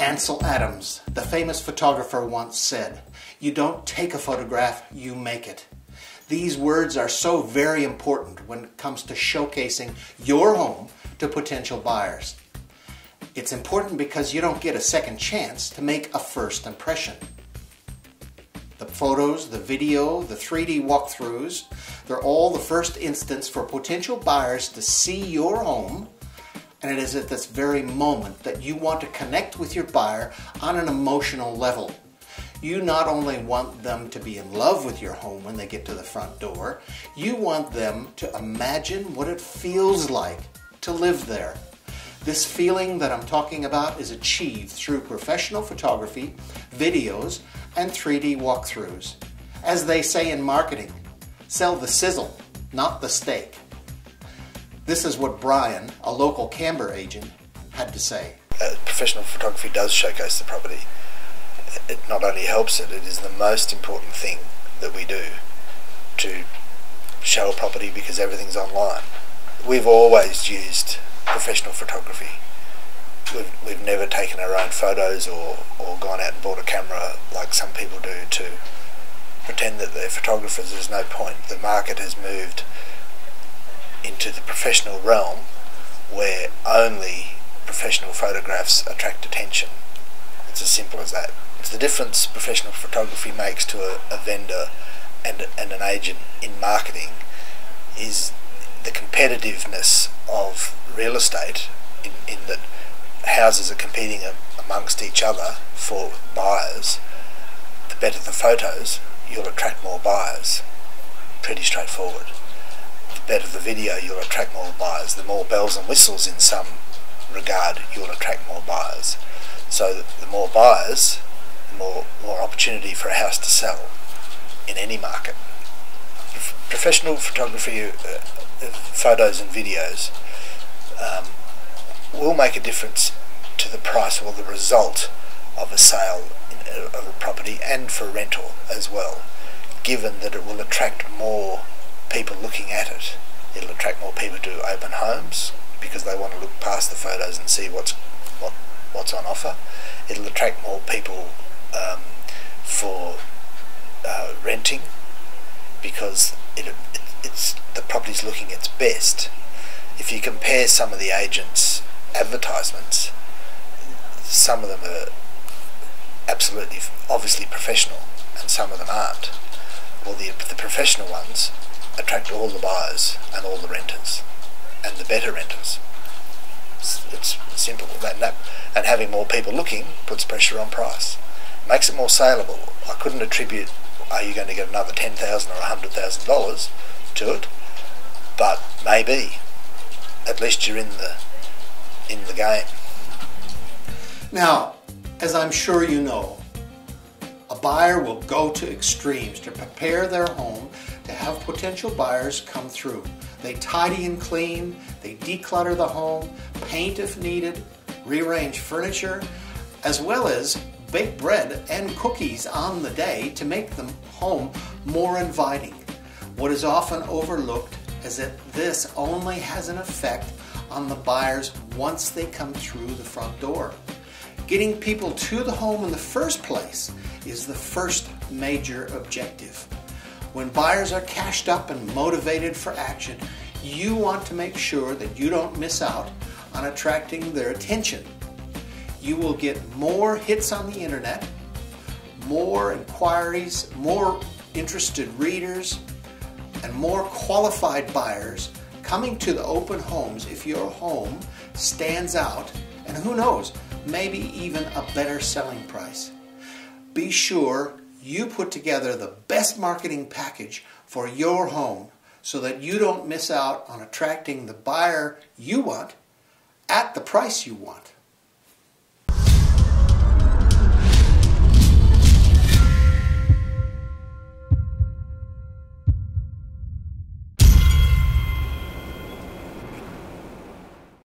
Ansel Adams, the famous photographer, once said, You don't take a photograph, you make it. These words are so very important when it comes to showcasing your home to potential buyers. It's important because you don't get a second chance to make a first impression. The photos, the video, the 3D walkthroughs, they're all the first instance for potential buyers to see your home and it is at this very moment that you want to connect with your buyer on an emotional level. You not only want them to be in love with your home when they get to the front door, you want them to imagine what it feels like to live there. This feeling that I'm talking about is achieved through professional photography, videos, and 3D walkthroughs. As they say in marketing, sell the sizzle, not the steak. This is what Brian, a local Canberra agent, had to say. Uh, professional photography does showcase the property. It not only helps it, it is the most important thing that we do to show a property because everything's online. We've always used professional photography. We've, we've never taken our own photos or, or gone out and bought a camera like some people do to pretend that they're photographers. There's no point. The market has moved into the professional realm where only professional photographs attract attention. It's as simple as that. It's the difference professional photography makes to a, a vendor and, and an agent in marketing is the competitiveness of real estate in, in that houses are competing amongst each other for buyers. The better the photos, you'll attract more buyers. Pretty straightforward better the video, you'll attract more buyers. The more bells and whistles in some regard, you'll attract more buyers. So the more buyers, the more, more opportunity for a house to sell in any market. Professional photography, uh, uh, photos and videos um, will make a difference to the price or the result of a sale uh, of a property and for rental as well, given that it will attract more people looking at it. It'll attract more people to open homes because they want to look past the photos and see what's what what's on offer. It'll attract more people um, for uh, renting because it, it, it's the property's looking its best. If you compare some of the agents' advertisements, some of them are absolutely obviously professional and some of them aren't. Well, the, the professional ones attract all the buyers and all the renters and the better renters. It's, simple. That, that, and having more people looking puts pressure on price. Makes it more saleable. I couldn't attribute are you going to get another ten thousand or a hundred thousand dollars to it, but maybe. At least you're in the in the game. Now, as I'm sure you know, a buyer will go to extremes to prepare their home to have potential buyers come through. They tidy and clean, they declutter the home, paint if needed, rearrange furniture, as well as bake bread and cookies on the day to make the home more inviting. What is often overlooked is that this only has an effect on the buyers once they come through the front door. Getting people to the home in the first place is the first major objective. When buyers are cashed up and motivated for action, you want to make sure that you don't miss out on attracting their attention. You will get more hits on the internet, more inquiries, more interested readers, and more qualified buyers coming to the open homes if your home stands out, and who knows, maybe even a better selling price. Be sure you put together the best marketing package for your home so that you don't miss out on attracting the buyer you want at the price you want.